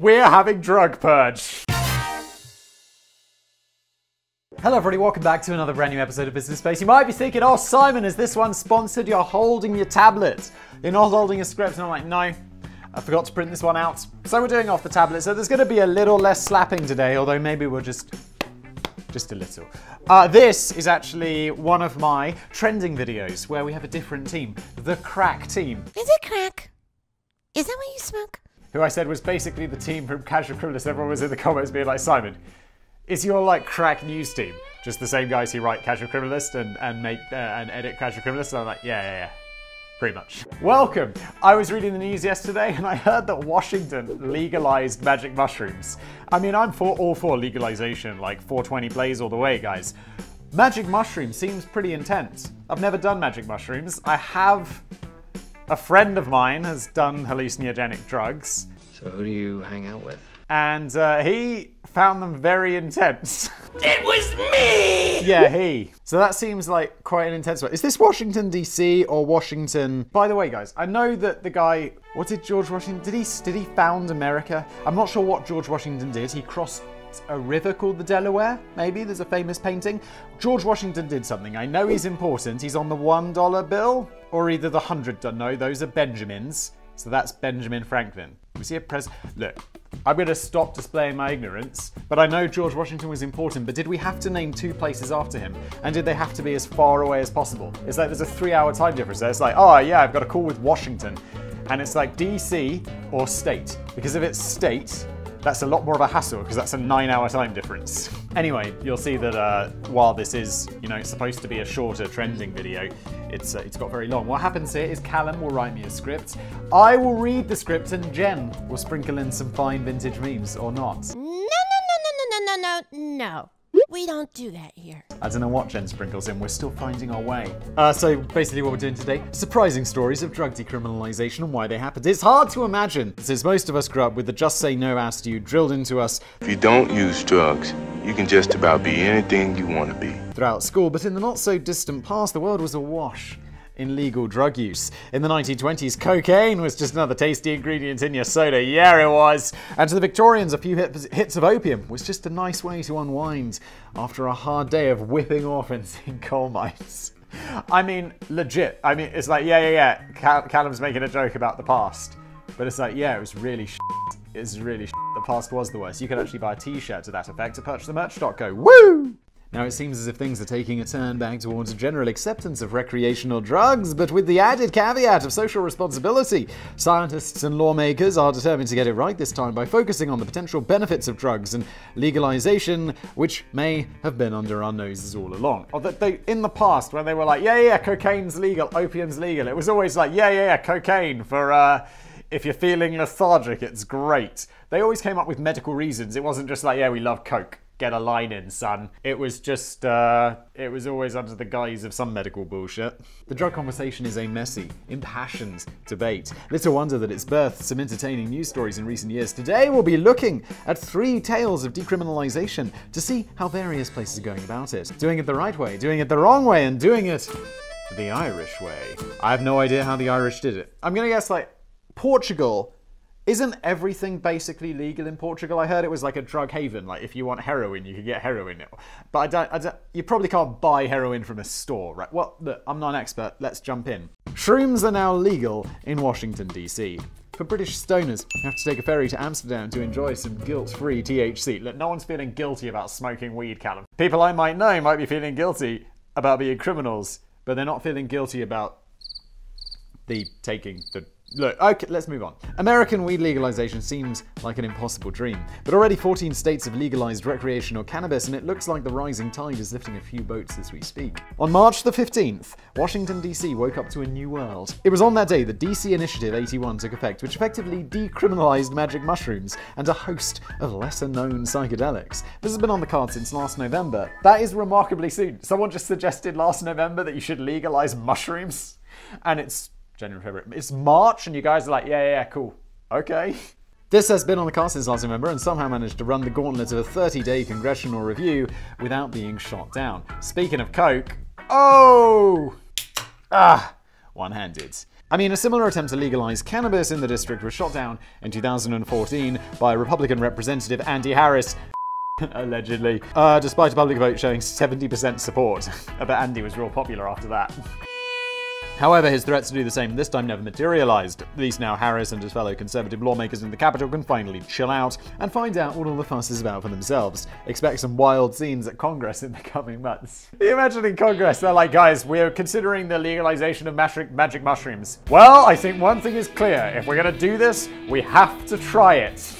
We're having drug purge. Hello everybody, welcome back to another brand new episode of Business Blaze. You might be thinking, oh Simon, is this one sponsored? You're holding your tablet. You're not holding a script. And I'm like, no, I forgot to print this one out. So we're doing off the tablet. So there's gonna be a little less slapping today, although maybe we'll just just a little. Uh, this is actually one of my trending videos where we have a different team, the crack team, Is it crack? Is that what you smoke? Who I said was basically the team from Casual Criminalist. Everyone was in the comments being like, Simon, is your like crack news team just the same guys who write Casual Criminalist and, and make uh, and edit Casual Criminalist? And I'm like, yeah, yeah, yeah. Pretty much. Welcome! I was reading the news yesterday and I heard that Washington legalized magic mushrooms. I mean, I'm for all for legalization, like 420 blaze all the way, guys. Magic mushroom seems pretty intense. I've never done magic mushrooms. I have. A friend of mine has done hallucinogenic drugs, So who do you hang out with? and uh, he found them very intense. It was me! Yeah, he. So that seems like quite an intense one. Is this Washington D.C. or Washington? By the way, guys, I know that the guy. What did George Washington? Did he did he found America? I'm not sure what George Washington did. He crossed a river called the Delaware. Maybe there's a famous painting. George Washington did something. I know he's important. He's on the one dollar bill or either the hundred. No, those are Benjamins. So that's Benjamin Franklin. Was he a pres? Look, I'm going to stop displaying my ignorance, but I know George Washington was important. But did we have to name two places after him? And did they have to be as far away as possible? It's like there's a three hour time difference there. It's like, oh, yeah, I've got a call with Washington. And it's like DC or state. Because if it's state, that's a lot more of a hassle because that's a nine hour time difference. Anyway, you'll see that uh, while this is, you know, supposed to be a shorter trending video, it's, uh, it's got very long. What happens here is Callum will write me a script. I will read the script and Jen will sprinkle in some fine vintage memes or not. No, no, no, no, no, no, no, no, no. We don't do that here. I don't know what Jen sprinkles in. We're still finding our way. Uh, so basically, what we're doing today: surprising stories of drug decriminalization and why they happened. It's hard to imagine, since most of us grew up with the "just say no" attitude drilled into us If you don't use drugs, you can just about be anything you want to be. throughout school. But in the not so distant past, the world was awash in legal drug use. In the 1920s, cocaine was just another tasty ingredient in your soda. Yeah, it was. And to the Victorians, a few hits of opium was just a nice way to unwind after a hard day of whipping orphans in coal mines. I mean, legit. I mean, it's like, yeah, yeah, yeah. Cal- Callum's making a joke about the past. But it's like, yeah, it was really sh- It's really sh- The past was the worst. You can actually buy a t shirt to that effect at purchasethemerch.co. Woo! Now, it seems as if things are taking a turn back towards a general acceptance of recreational drugs, but with the added caveat of social responsibility. Scientists and lawmakers are determined to get it right this time by focusing on the potential benefits of drugs and legalization, which may have been under our noses all along. Or they, in the past, when they were like, yeah, yeah, cocaine's legal, opium's legal, it was always like, yeah, yeah, yeah, cocaine for, uh, if you're feeling lethargic, it's great. They always came up with medical reasons. It wasn't just like, yeah, we love Coke. Get a line in, son. It was just, uh, it was always under the guise of some medical bullshit. The drug conversation is a messy, impassioned debate. Little wonder that it's birthed some entertaining news stories in recent years. Today, we'll be looking at three tales of decriminalization to see how various places are going about it. Doing it the right way, doing it the wrong way, and doing it the Irish way. I have no idea how the Irish did it. I'm gonna guess like Portugal. Isn't everything basically legal in Portugal? I heard it was like a drug haven. Like if you want heroin, you can get heroin. But I don't, I don't. You probably can't buy heroin from a store, right? Well, look, I'm not an expert. Let's jump in. Shrooms are now legal in Washington D.C. For British stoners, you have to take a ferry to Amsterdam to enjoy some guilt-free THC. Look, no one's feeling guilty about smoking weed, Callum. People I might know might be feeling guilty about being criminals, but they're not feeling guilty about the taking the Look, okay, let's move on. American weed legalization seems like an impossible dream, but already 14 states have legalized recreational cannabis, and it looks like the rising tide is lifting a few boats as we speak. On March the 15th, Washington, D.C. woke up to a new world. It was on that day that DC Initiative 81 took effect, which effectively decriminalized magic mushrooms and a host of lesser known psychedelics. This has been on the card since last November. That is remarkably soon. Someone just suggested last November that you should legalize mushrooms, and it's January, February. It's March, and you guys are like, yeah, yeah, yeah, cool. Okay. This has been on the cast since last November and somehow managed to run the gauntlet of a 30 day congressional review without being shot down. Speaking of Coke, oh! Ah! One handed. I mean, a similar attempt to legalize cannabis in the district was shot down in 2014 by Republican Representative Andy Harris. Allegedly, uh, despite a public vote showing 70% support. I bet Andy was real popular after that. However, his threats to do the same this time never materialized. At least now Harris and his fellow conservative lawmakers in the Capitol can finally chill out and find out what all the fuss is about for themselves. Expect some wild scenes at Congress in the coming months. Imagine in Congress, they're like, guys, we're considering the legalization of magic, magic mushrooms. Well, I think one thing is clear. If we're gonna do this, we have to try it.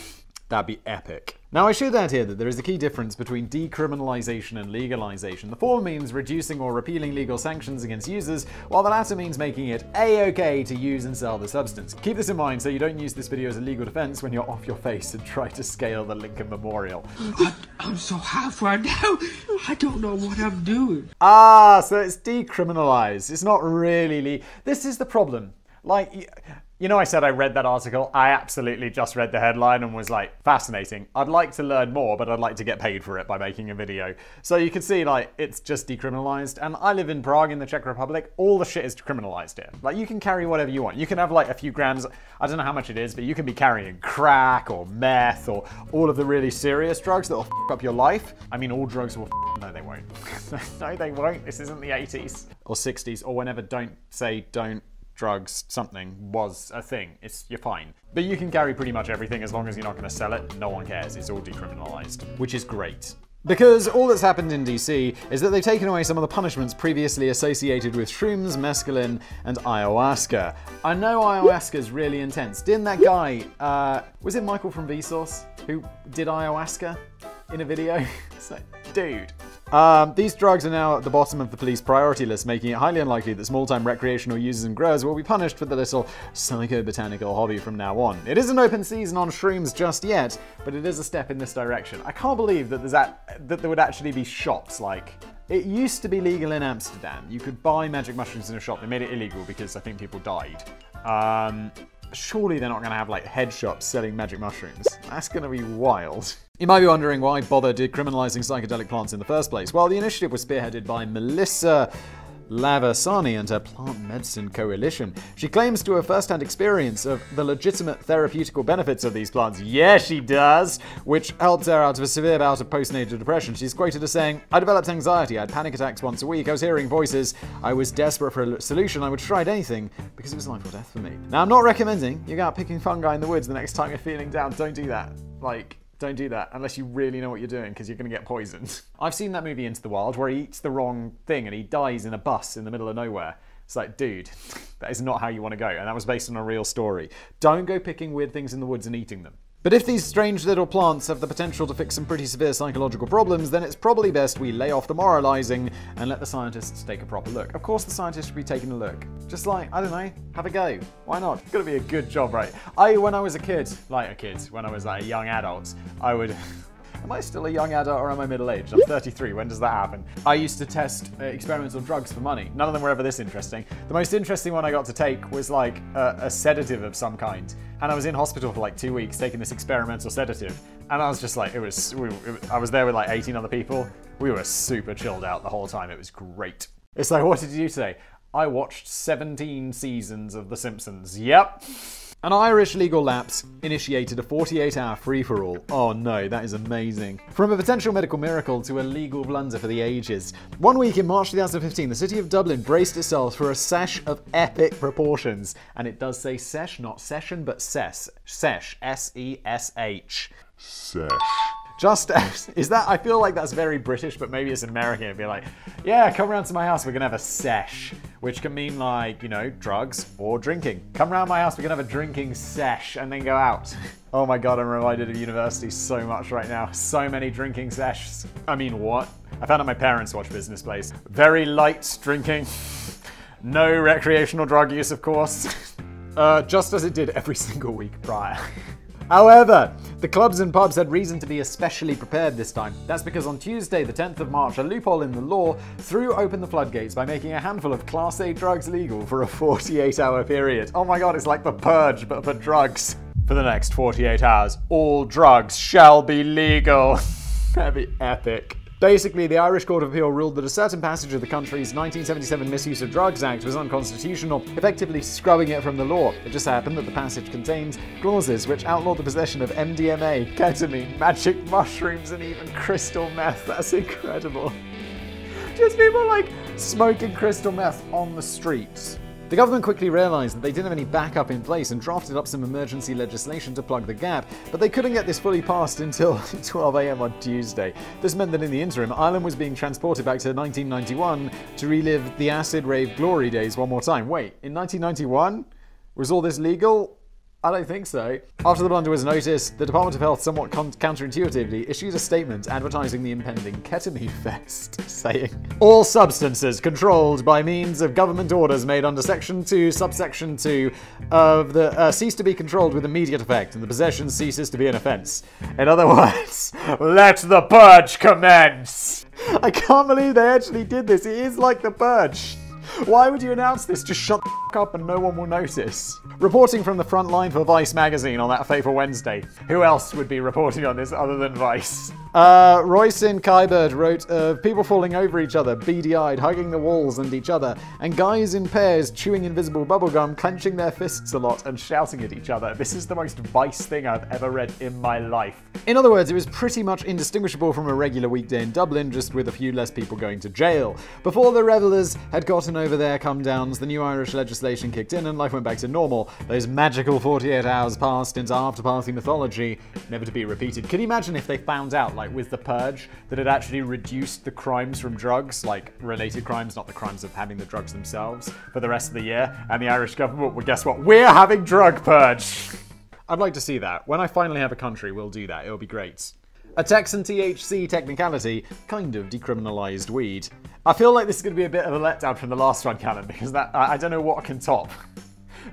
That'd be epic. Now, I should add here that there is a key difference between decriminalization and legalization. The former means reducing or repealing legal sanctions against users, while the latter means making it a-okay to use and sell the substance. Keep this in mind so you don't use this video as a legal defense when you're off your face and try to scale the Lincoln Memorial. I, I'm so half right now. I don't know what I'm doing. Ah, so it's decriminalized. It's not really le- This is the problem. Like, you know, I said I read that article. I absolutely just read the headline and was like, fascinating. I'd like to learn more, but I'd like to get paid for it by making a video. So you can see, like, it's just decriminalized. And I live in Prague in the Czech Republic. All the shit is decriminalized here. Like, you can carry whatever you want. You can have, like, a few grams. I don't know how much it is, but you can be carrying crack or meth or all of the really serious drugs that will f up your life. I mean, all drugs will. No, they won't. no, they won't. This isn't the 80s or 60s or whenever don't say don't drugs, something was a thing. It's you're fine. But you can carry pretty much everything as long as you're not going to sell it. No one cares. It's all decriminalized, which is great. Because all that's happened in DC is that they've taken away some of the punishments previously associated with shrooms, mescaline, and ayahuasca. I know ayahuasca's really intense. Didn't that guy, uh, was it Michael from Vsauce, who did ayahuasca in a video? it's like, dude. Um, these drugs are now at the bottom of the police priority list, making it highly unlikely that small time recreational users and growers will be punished for the little psycho-botanical hobby from now on. It isn't open season on shrooms just yet, but it is a step in this direction. I can't believe that there's that, that there would actually be shops like. It used to be legal in Amsterdam. You could buy magic mushrooms in a shop. They made it illegal because I think people died. Um, surely they're not going to have like head shops selling magic mushrooms. That's going to be wild. You might be wondering why bother decriminalizing psychedelic plants in the first place. Well, the initiative was spearheaded by Melissa Lavasani and her Plant Medicine Coalition. She claims to have first-hand experience of the legitimate therapeutical benefits of these plants. Yeah, she does, which helped her out of a severe bout of postnatal depression. She's quoted as saying, "I developed anxiety. I had panic attacks once a week. I was hearing voices. I was desperate for a solution. I would tried anything because it was life or death for me." Now, I'm not recommending you go out picking fungi in the woods the next time you're feeling down. Don't do that. Like. Don't do that unless you really know what you're doing because you're going to get poisoned. I've seen that movie Into the Wild where he eats the wrong thing and he dies in a bus in the middle of nowhere. It's like, dude, that is not how you want to go. And that was based on a real story. Don't go picking weird things in the woods and eating them. But if these strange little plants have the potential to fix some pretty severe psychological problems, then it's probably best we lay off the moralizing and let the scientists take a proper look. Of course, the scientists should be taking a look. Just like, I don't know, have a go. Why not? It's gotta be a good job, right? I, when I was a kid, like a kid, when I was like a young adult, I would. Am I still a young adult or am I middle aged? I'm 33. When does that happen? I used to test uh, experimental drugs for money. None of them were ever this interesting. The most interesting one I got to take was like a, a sedative of some kind. And I was in hospital for like two weeks taking this experimental sedative. And I was just like, it was, we, it, I was there with like 18 other people. We were super chilled out the whole time. It was great. It's like, what did you do today? I watched 17 seasons of The Simpsons. Yep. An Irish legal lapse initiated a 48 hour free for all. Oh no, that is amazing. From a potential medical miracle to a legal blunder for the ages. One week in March 2015, the city of Dublin braced itself for a sesh of epic proportions. And it does say sesh, not session, but ses. Sesh. S E S H. Sesh. Just as, is that, I feel like that's very British, but maybe it's American. It'd be like, yeah, come round to my house, we're gonna have a sesh, which can mean like, you know, drugs or drinking. Come round my house, we're gonna have a drinking sesh and then go out. Oh my god, I'm reminded of university so much right now. So many drinking sessions. I mean, what? I found out my parents watch Business Blaze. Very light drinking. No recreational drug use, of course. Uh, just as it did every single week prior. However, the clubs and pubs had reason to be especially prepared this time. That's because on Tuesday, the 10th of March, a loophole in the law threw open the floodgates by making a handful of Class A drugs legal for a 48 hour period. Oh my god, it's like the purge, but for drugs. For the next 48 hours, all drugs shall be legal. That'd be epic. Basically, the Irish Court of Appeal ruled that a certain passage of the country's 1977 Misuse of Drugs Act was unconstitutional, effectively scrubbing it from the law. It just happened that the passage contains clauses which outlawed the possession of MDMA, ketamine, magic mushrooms, and even crystal meth. That's incredible. Just people like smoking crystal meth on the streets. The government quickly realised that they didn't have any backup in place and drafted up some emergency legislation to plug the gap, but they couldn't get this fully passed until 12am on Tuesday. This meant that in the interim, Ireland was being transported back to 1991 to relive the acid rave glory days one more time. Wait, in 1991? Was all this legal? I don't think so. After the blunder was noticed, the Department of Health, somewhat counterintuitively, issued a statement advertising the impending ketamine fest, saying, All substances controlled by means of government orders made under Section 2, subsection 2 of the uh, cease to be controlled with immediate effect, and the possession ceases to be an offence. In other words, let the purge commence! I can't believe they actually did this. It is like the purge. Why would you announce this? Just shut the up and no one will notice. Reporting from the front line for Vice magazine on that fateful Wednesday. Who else would be reporting on this other than Vice? Uh, Royce Kiberd wrote of people falling over each other, beady eyed, hugging the walls and each other, and guys in pairs chewing invisible bubblegum, clenching their fists a lot, and shouting at each other. This is the most Vice thing I've ever read in my life. In other words, it was pretty much indistinguishable from a regular weekday in Dublin, just with a few less people going to jail. Before the revelers had gotten over their come downs, the new Irish legislation kicked in and life went back to normal. Those magical 48 hours passed into after party mythology, never to be repeated. Can you imagine if they found out, like with the purge, that it actually reduced the crimes from drugs, like related crimes, not the crimes of having the drugs themselves, for the rest of the year? And the Irish government, well, guess what? We're having drug purge! I'd like to see that. When I finally have a country, we'll do that. It'll be great. A Texan THC technicality kind of decriminalized weed. I feel like this is going to be a bit of a letdown from the last one, Callum, because that I I don't know what can top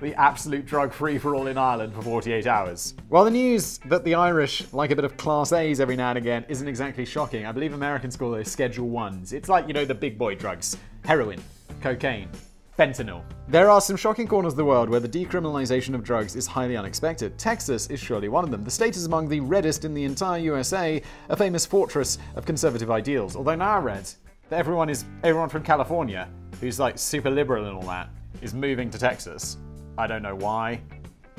the absolute drug free for all in Ireland for 48 hours. Well, the news that the Irish like a bit of Class A's every now and again isn't exactly shocking. I believe Americans call those Schedule 1s. It's like, you know, the big boy drugs heroin, cocaine, fentanyl. There are some shocking corners of the world where the decriminalization of drugs is highly unexpected. Texas is surely one of them. The state is among the reddest in the entire USA, a famous fortress of conservative ideals. Although now that everyone is everyone from California, who's like super liberal and all that, is moving to Texas. I don't know why.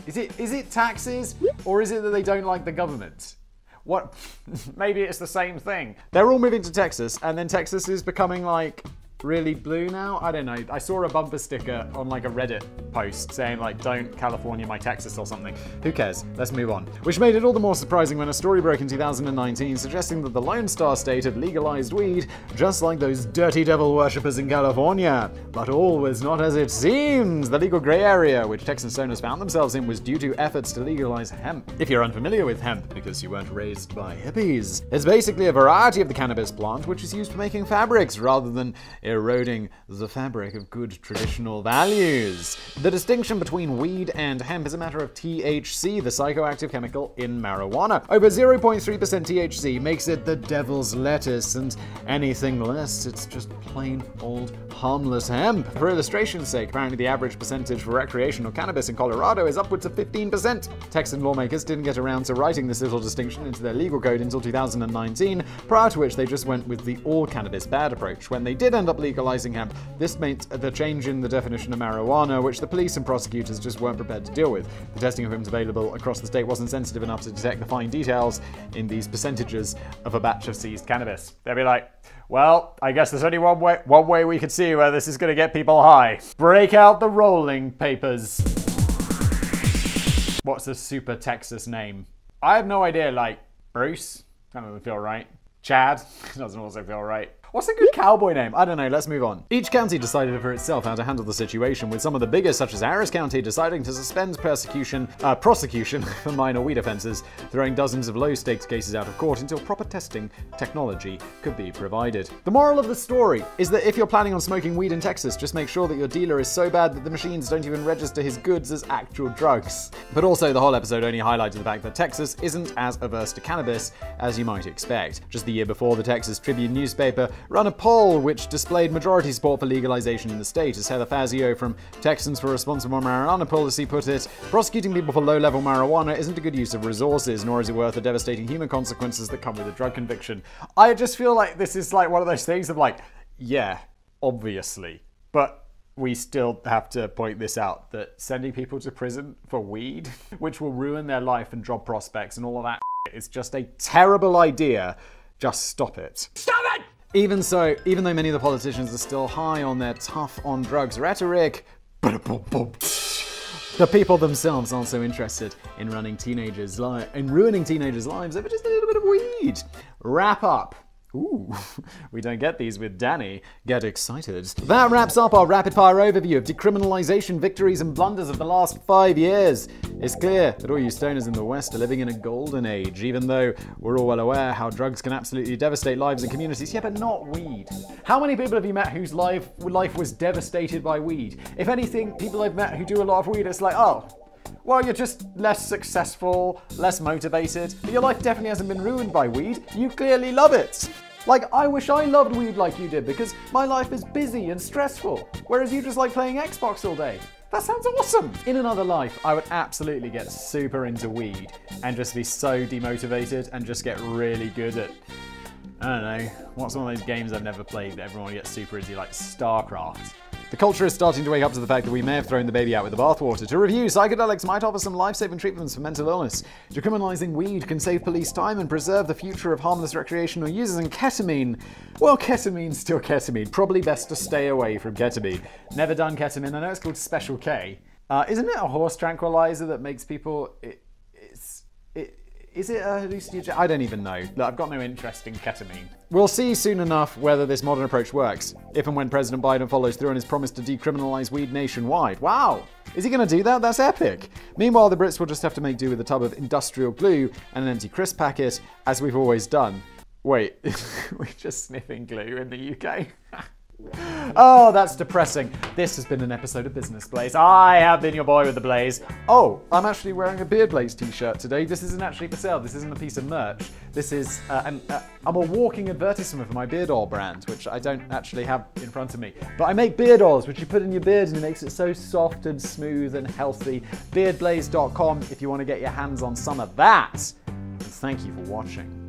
Is it is it taxes or is it that they don't like the government? What? Maybe it's the same thing. They're all moving to Texas, and then Texas is becoming like really blue now. I don't know. I saw a bumper sticker on like a Reddit post saying like "Don't California my Texas" or something. Who cares? Let's move on. Which made it all the more surprising when a story broke in 2019 suggesting that the Lone Star State had legalized weed, just like those dirty devil worshippers in California. But all was not as it seems. The legal gray area which Texas owners found themselves in was due to efforts to legalize hemp. If you're unfamiliar with hemp because you weren't raised by hippies, it's basically a variety of the cannabis plant which is used for making fabrics rather than eroding the fabric of good traditional values. The distinction between weed and hemp is a matter of THC, the psychoactive chemical in marijuana. Over 0.3% THC makes it the devil's lettuce, and anything less, it's just plain old harmless hemp. For illustration's sake, apparently the average percentage for recreational cannabis in Colorado is upwards of 15%. Texan lawmakers didn't get around to writing this little distinction into their legal code until 2019, prior to which they just went with the all cannabis bad approach. When they did end up legalizing hemp, this meant the change in the definition of marijuana, which the police and prosecutors just weren't prepared to deal with. The testing of hemp available across the state wasn't sensitive enough to detect the fine details in these percentages of a batch of seized cannabis. They'd be like, well, I guess there's only one way one way we could see where this is gonna get people high. Break out the rolling papers. What's the super Texas name? I have no idea, like Bruce? That doesn't feel right. Chad? Doesn't also feel right. What's a good cowboy name? I don't know, let's move on. Each county decided for itself how to handle the situation, with some of the biggest, such as Harris County, deciding to suspend persecution, uh, prosecution for minor weed offences, throwing dozens of low stakes cases out of court until proper testing technology could be provided. The moral of the story is that if you're planning on smoking weed in Texas, just make sure that your dealer is so bad that the machines don't even register his goods as actual drugs. But also, the whole episode only highlighted the fact that Texas isn't as averse to cannabis as you might expect. Just the year before, the Texas Tribune newspaper run a poll which displayed majority support for legalization in the state. As Heather Fazio from Texans for Responsible Marijuana Policy put it, prosecuting people for low level marijuana isn't a good use of resources, nor is it worth the devastating human consequences that come with a drug conviction. I just feel like this is like one of those things of like, yeah, obviously, but we still have to point this out that sending people to prison for weed, which will ruin their life and job prospects and all of that, is just a terrible idea. Just stop it. Stop it! Even so, even though many of the politicians are still high on their tough on drugs rhetoric, the people themselves aren't so interested in running teenagers' li- in ruining teenagers' lives over just a little bit of weed. Wrap up. Ooh, we don't get these with Danny. Get excited. That wraps up our rapid fire overview of decriminalization victories and blunders of the last five years. It's clear that all you stoners in the West are living in a golden age, even though we're all well aware how drugs can absolutely devastate lives and communities. Yeah, but not weed. How many people have you met whose life, life was devastated by weed? If anything, people I've met who do a lot of weed, it's like, oh, well, you're just less successful, less motivated, but your life definitely hasn't been ruined by weed. You clearly love it. Like, I wish I loved weed like you did because my life is busy and stressful, whereas you just like playing Xbox all day. That sounds awesome! In another life, I would absolutely get super into weed and just be so demotivated and just get really good at I don't know, what's one of those games I've never played that everyone gets super into, like StarCraft? The culture is starting to wake up to the fact that we may have thrown the baby out with the bathwater. To review, psychedelics might offer some life saving treatments for mental illness. Decriminalizing weed can save police time and preserve the future of harmless recreational users. And ketamine, well, ketamine's still ketamine. Probably best to stay away from ketamine. Never done ketamine. I know it's called Special K. Uh, isn't it a horse tranquilizer that makes people. It, it's. It, is it a hallucinogen? I don't even know. Look, I've got no interest in ketamine. We'll see soon enough whether this modern approach works, if and when President Biden follows through on his promise to decriminalize weed nationwide. Wow! Is he going to do that? That's epic. Meanwhile, the Brits will just have to make do with a tub of industrial glue and an empty crisp packet, as we've always done. Wait, we're just sniffing glue in the UK? Oh, that's depressing. This has been an episode of Business Blaze. I have been your boy with the blaze. Oh, I'm actually wearing a Beard Blaze t-shirt today. This isn't actually for sale. This isn't a piece of merch. This is uh, uh, I'm a walking advertisement for my beard oil brand, which I don't actually have in front of me. But I make beard oils, which you put in your beard and it makes it so soft and smooth and healthy. Beardblaze.com if you want to get your hands on some of that. And thank you for watching.